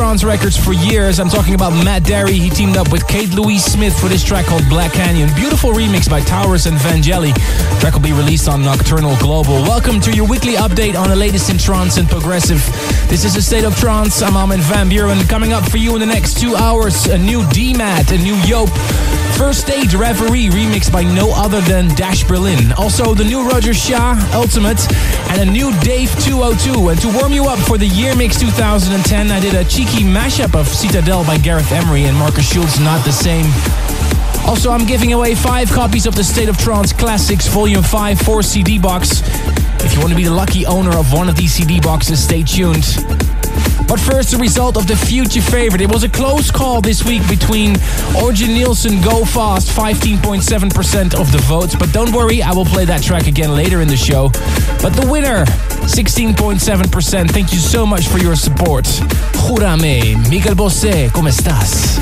trance records for years. I'm talking about Matt Darey. He teamed up with Kate Louise Smith for this track called Black Canyon. Beautiful remix by Towers and Vangelis. Track will be released on Nocturnal Global. Welcome to your weekly update on the latest in trance and progressive. This is a state of trance. I'm Armin van Buuren. Coming up for you in the next two hours, a new D-Mat, a new Yope. First State Reverie, remixed by no other than Dash Berlin. Also the new Roger Shah Ultimate and a new Dave 202. And to warm you up for the Year Mix 2010, I did a cheeky mashup of Citadel by Gareth Emery and Markus Schulz Not the Same. Also, I'm giving away five copies of the State of Trance Classics Volume 5 4 CD box. If you want to be the lucky owner of one of these CD boxes, stay tuned. But first, the result of the future favorite. It was a close call this week between Orjan Nilsen Go Fast, 15.7% of the votes. But don't worry, I will play that track again later in the show. But the winner, 16.7%. Thank you so much for your support. Júrame, Miguel Bosé, ¿cómo estás?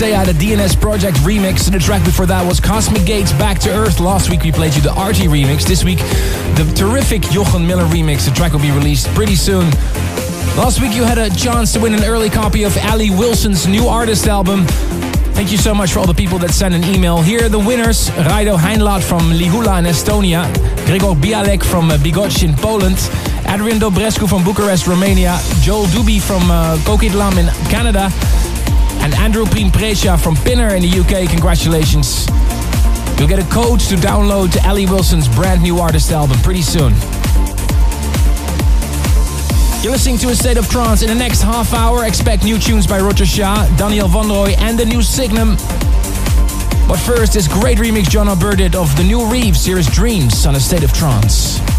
Panacea, the DNS Project remix. The track before that was Cosmic Gate's Back to Earth. Last week we played you the Arty remix. This week, the terrific Jochen Miller remix. The track will be released pretty soon. Last week you had a chance to win an early copy of Ali Wilson's new artist album. Thank you so much for all the people that sent an email. Here are the winners. Raido Heinlaat from Lihula in Estonia. Gregor Bialek from Bigotch in Poland. Adrian Dobrescu from Bucharest, Romania. Joel Duby from uh, Coquitlam in Canada. And Andrew Priem from Pinner in the UK, congratulations. You'll get a code to download Ali Wilson's brand new artist album pretty soon. You're listening to a state of trance. In the next half hour, expect new tunes by Roger Shah, Daniel Van Roy, and the new Signum. But first, this great remix John Albert did of the new Reeves, here is Dreams on a state of trance.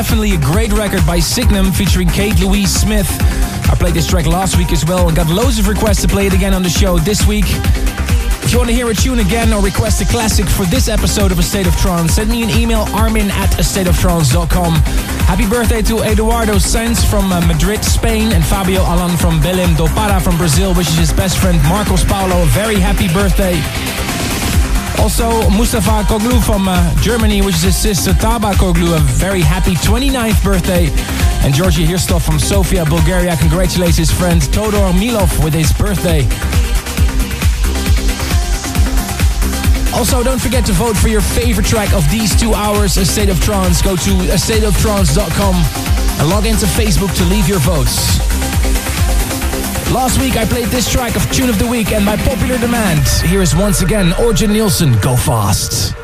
Definitely a great record by Signum featuring Kate Louise Smith. I played this track last week as well and got loads of requests to play it again on the show this week. If you want to hear a tune again or request a classic for this episode of A State of Trance, send me an email, armin at a stateoftrance.com. Happy birthday to Eduardo Sainz from uh, Madrid, Spain, and Fabio Alan from Belém do Pará from Brazil, wishes his best friend Marcos Paulo a very happy birthday. Also, Mustafa Koglu from uh, Germany, which is his sister Taba Koglu, a very happy 29th birthday. And Georgia here's stuff from Sofia, Bulgaria, congratulates his friend Todor Milov with his birthday. Also, don't forget to vote for your favorite track of these two hours, A State of Trance. Go to astateoftrance.com and log into Facebook to leave your votes. Last week I played this track of Tune of the Week and my popular demand, here is once again Orjan Nilsen, Go Fast.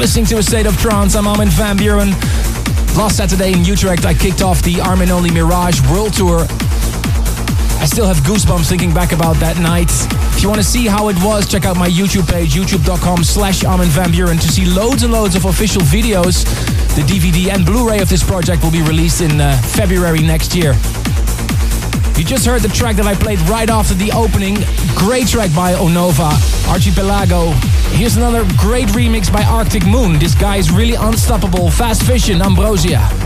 You're listening to A State of Trance. I'm Armin van Buuren. Last Saturday in Utrecht, I kicked off the Armin Only Mirage World Tour. I still have goosebumps thinking back about that night. If you want to see how it was, check out my YouTube page, youtube.com slash Armin van Buuren to see loads and loads of official videos. The DVD and Blu-ray of this project will be released in uh, February next year. You just heard the track that I played right after the opening. Great track by Omnia, Archipelago. Here's another great remix by Arctic Moon. This guy is really unstoppable. Fast Vision, Ambrosia.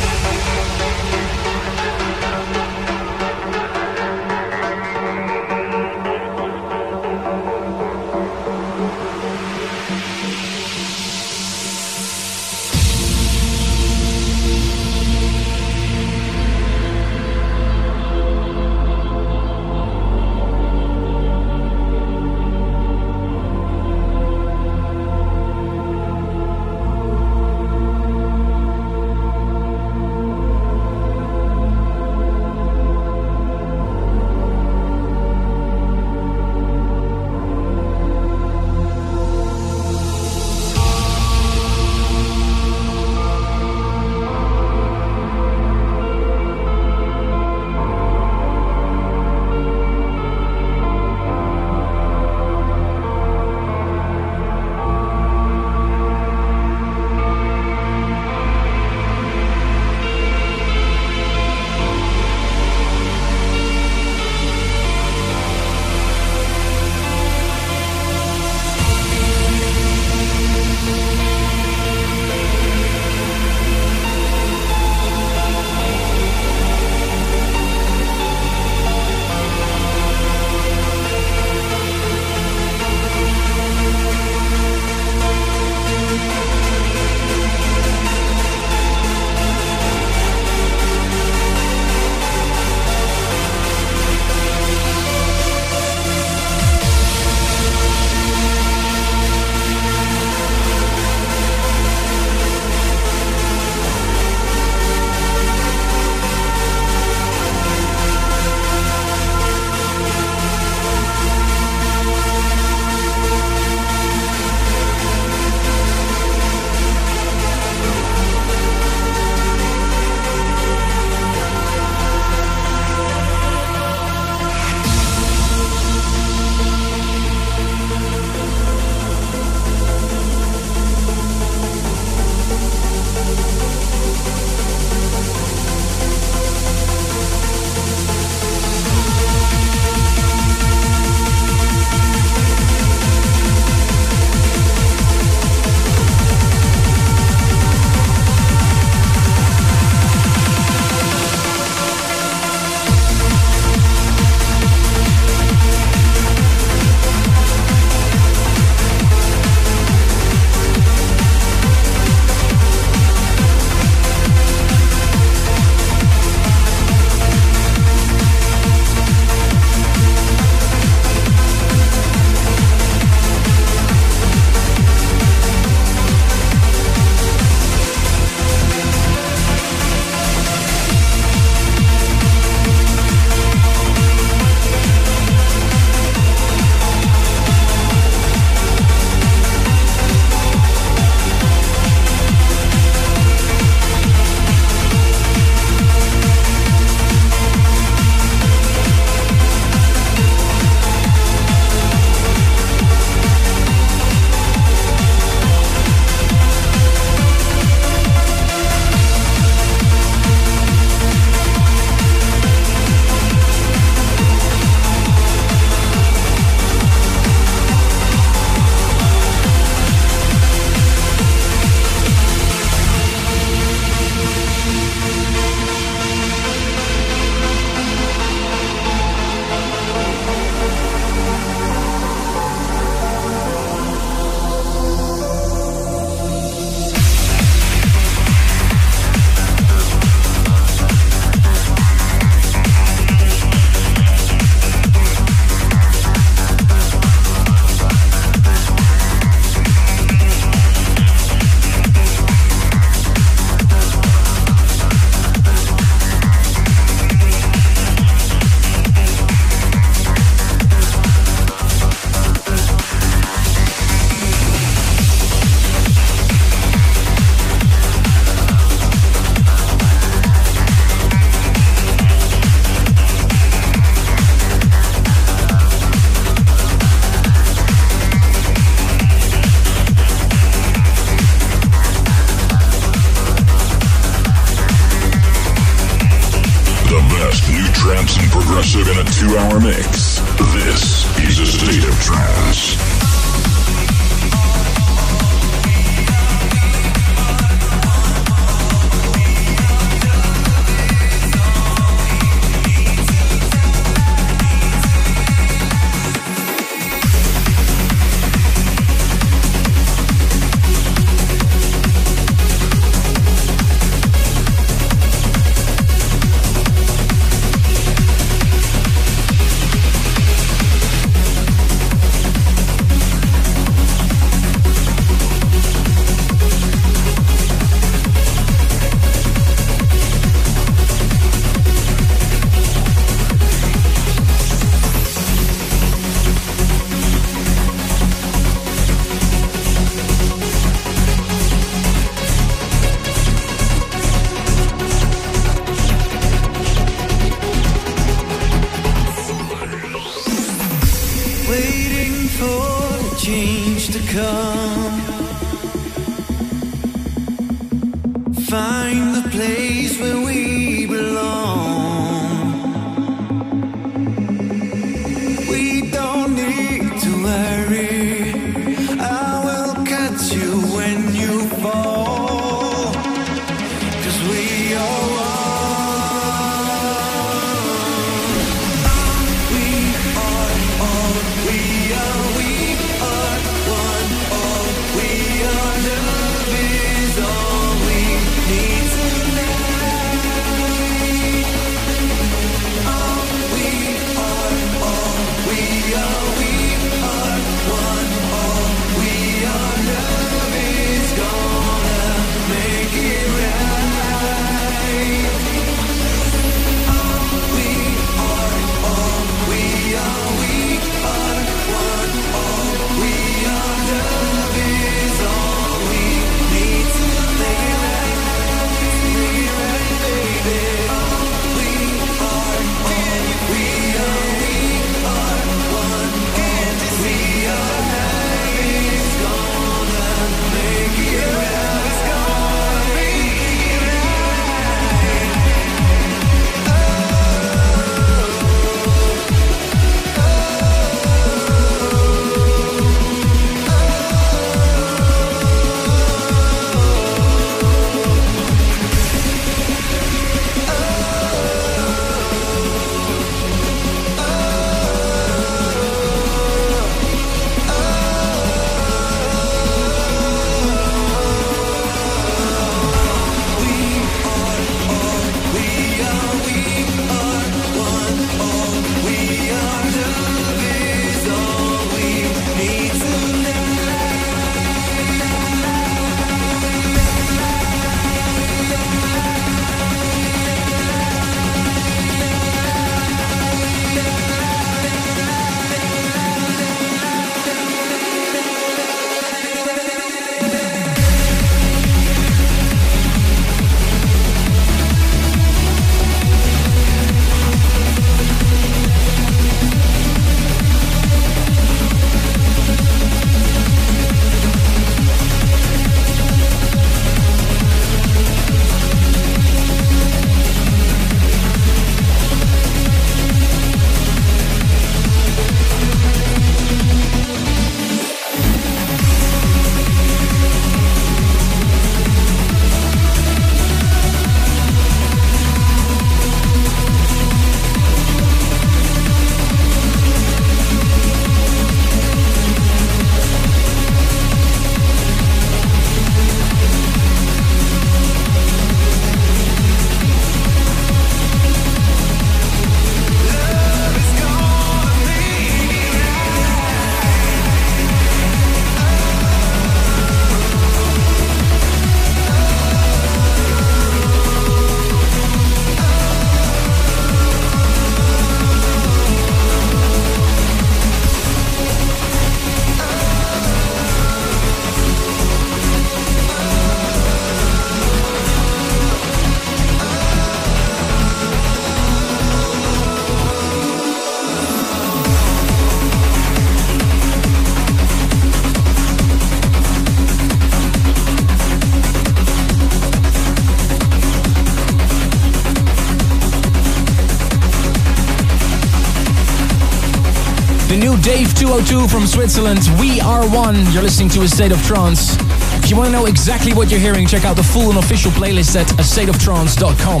Dave202 from Switzerland. We are one. You're listening to A State of Trance. If you want to know exactly what you're hearing, check out the full and official playlist at astateoftrance.com.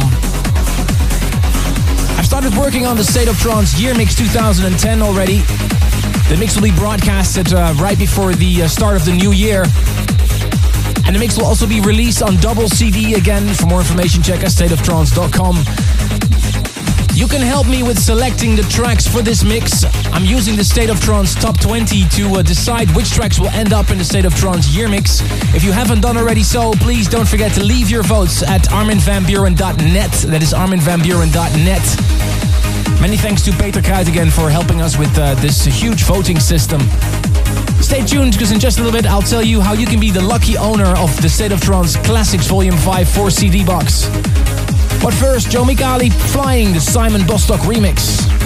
I've started working on the State of Trance Year Mix 2010 already. The mix will be broadcasted uh, right before the uh, start of the new year. And the mix will also be released on double CD again. For more information, check out. Can help me with selecting the tracks for this mix. I'm using the State of Trance Top 20 to uh, decide which tracks will end up in the State of Trance Year Mix. If you haven't done already so, please don't forget to leave your votes at arminvanbuuren.net. That is arminvanbuuren.net. Many thanks to Peter Kruid again for helping us with uh, this huge voting system. Stay tuned because in just a little bit I'll tell you how you can be the lucky owner of the State of Trance Classics Volume 5 4 CD box. But first, Joe Micali flying the Simon Bostock remix.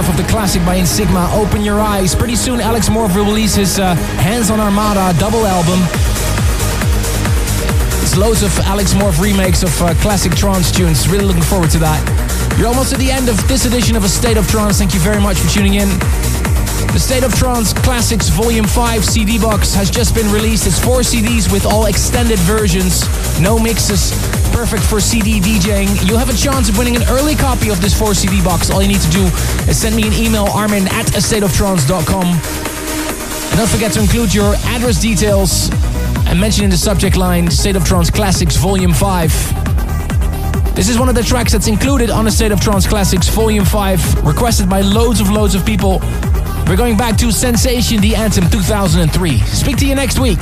Of the classic by Insigma, Open Your Eyes. Pretty soon, Alex Morph will release his uh, Hands on Armada double album. It's loads of Alex Morph remakes of uh, classic trance tunes. Really looking forward to that. You're almost at the end of this edition of A State of Trance. Thank you very much for tuning in. The State of Trance Classics Volume 5 CD box has just been released. It's four CDs with all extended versions, no mixes, perfect for CD DJing. You'll have a chance of winning an early copy of this 4 CD box. All you need to do is send me an email, armin at astateoftrance.com. And don't forget to include your address details and mention in the subject line State of Trance Classics Volume 5. This is one of the tracks that's included on the State of Trance Classics Volume 5, requested by loads of loads of people. We're going back to Sensation, the Anthem 2003. Speak to you next week.